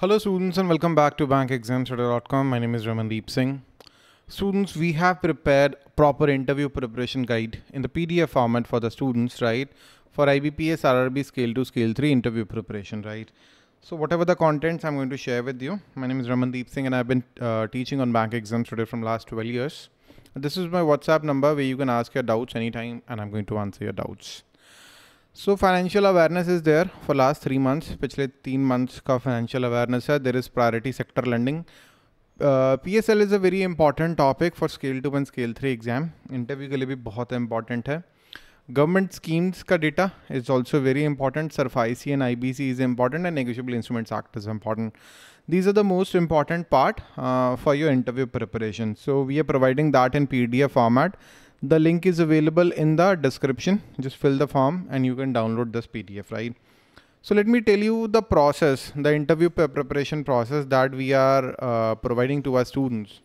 Hello students and welcome back to bankexamstoday.com. My name is Ramandeep Singh. Students, we have prepared proper interview preparation guide in the PDF format for the students, right? For IBPS RRB Scale 2 Scale 3 interview preparation, right? So whatever the contents I'm going to share with you. My name is Ramandeep Singh and I've been uh, teaching on bank exams today from last 12 years. This is my WhatsApp number where you can ask your doubts anytime and I'm going to answer your doubts. So financial awareness is there for last three months पिछले तीन months का financial awareness है. There is priority sector lending P S L is a very important topic for scale two one scale three exam interview के लिए भी बहुत important है. Government schemes का data is also very important SARFAESI and I B C is important and negotiable instruments act is important these are the most important part uh, for your interview preparation. So we are providing that in pdf format. The link is available in the description. Just fill the form and you can download this pdf right? So let me tell you the process the interview preparation process that we are uh, providing to our students.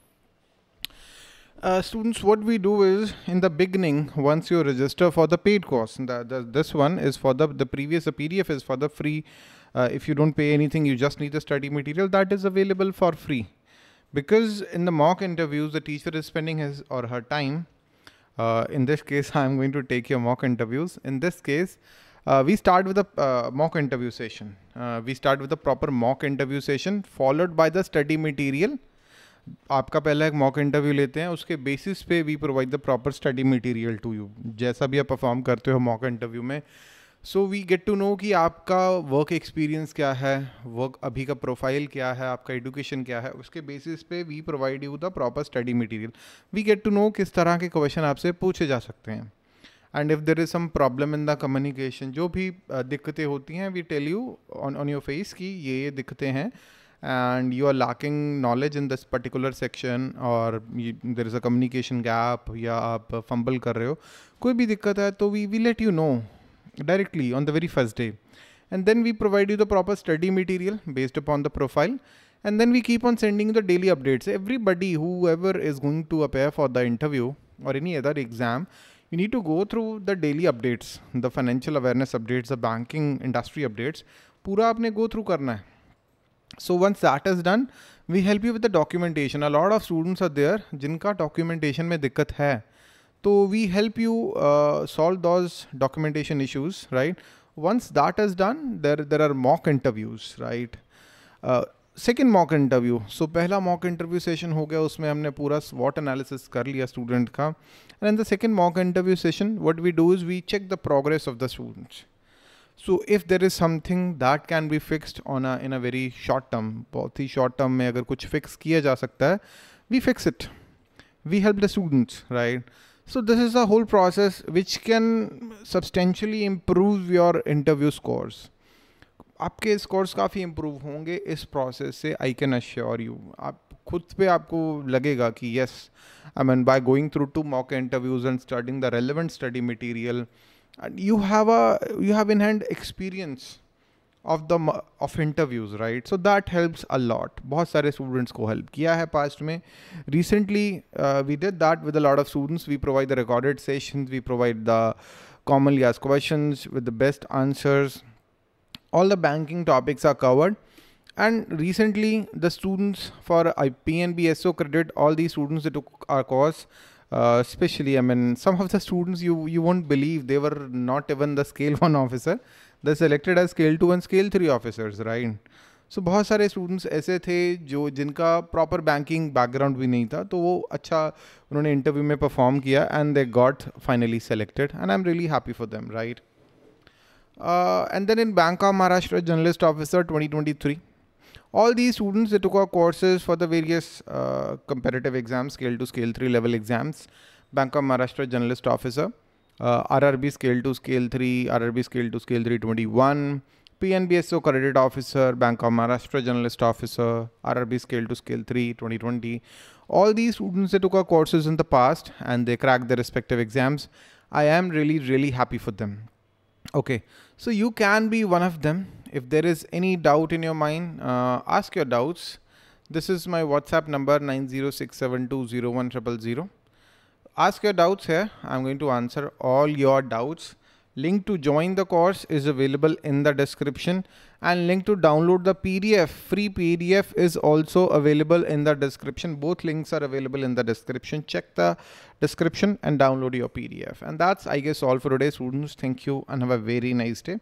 Uh, students what we do is in the beginning once you register for the paid course the, the, this one is for the the previous the pdf is for the free uh, if you don't pay anything you just need the study material that is available for free. Because in the mock interviews the teacher is spending his or her time uh, in this case, I'm going to take your mock interviews. In this case, uh, we start with a uh, mock interview session. Uh, we start with a proper mock interview session followed by the study material. आपका पहला एक mock interview लेते हैं उसके basis पे we provide the proper study material to you जैसा भी आप परफॉर्म करते हो मॉक इंटरव्यू में so we get to know कि आपका वर्क एक्सपीरियंस क्या है वर्क अभी का प्रोफ़ाइल क्या है, आपका एडुकेशन क्या है, उसके बेसिस पे we provide you the proper study material we get to know किस तरह के क्वेश्चन आपसे पूछे जा सकते हैं. And if there is some problem in the communication जो भी दिक्कतें होती हैं we tell you on on your face कि ये ये दिक्कतें हैं. And you are lacking knowledge in this particular section और there is a communication gap या आप फंबल कर रहे हो, कोई भी दिक्कत है तो we we let you know directly on the very first day. And then we provide you the proper study material based upon the profile. And then we keep on sending the daily updates. Everybody, whoever is going to appear for the interview or any other exam, you need to go through the daily updates, the financial awareness updates, the banking industry updates. पूरा आपने go through करना है. So once that is done, we help you with the documentation. A lot of students are there जिनका documentation में दिक्कत है. So we help you uh, solve those documentation issues, right? Once that is done, there there are mock interviews, right? Uh, second mock interview so पहला mock interview session हो गया उसमें हमने पूरा स्वॉट एनालिसिस कर लिया स्टूडेंट का and in the second mock interview session what we do is we check the progress of the students so if there is something that can be fixed on a in a very short term बहुत ही short term में अगर कुछ fix किया जा सकता है we fix it we help the students right so, this is a whole process which can substantially improve your interview scores. आपके scores काफ़ी इम्प्रूव होंगे इस प्रोसेस से आई कैन अश्योर यू आप खुद पे आपको लगेगा कि yes I mean by going through to mock interviews and starting the relevant study material and you have a you have in hand experience of the of interviews right so that helps a lot बहुत सारे students को help किया है past में recently uh, we did that with a lot of students we provide the recorded sessions we provide the commonly asked questions with the best answers all the banking topics are covered and recently the students for PNB SO credit all these students that took our course Uh, especially I mean some of the students you you won't believe they were not even the scale one officer. The selected as scale two and scale three officers right so बहुत सारे students ऐसे थे जो जिनका proper banking background भी नहीं था तो वो अच्छा उन्होंने इंटरव्यू में परफॉर्म किया and they got finally selected and I am really happy for them right and then in bank of Maharashtra generalist officer 2023 all these students they took our courses for the various uh, competitive exams scale to scale 3 level exams bank of maharashtra generalist officer uh, RRB scale to scale 3, RRB scale to scale 321, PNBSO credit officer, Bank of Maharashtra generalist officer, RRB scale to scale 3, 2020. All these students, they took our courses in the past and they cracked their respective exams. I am really, really happy for them. Okay, so you can be one of them. If there is any doubt in your mind, uh, ask your doubts. This is my WhatsApp number 906720100 ask your doubts here. I'm going to answer all your doubts. Link to join the course is available in the description and link to download the PDF, free PDF is also available in the description. Both links are available in the description. Check the description and download your PDF. And that's, I guess, all for today, students. Thank you and have a very nice day.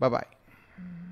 Bye-bye. Mm.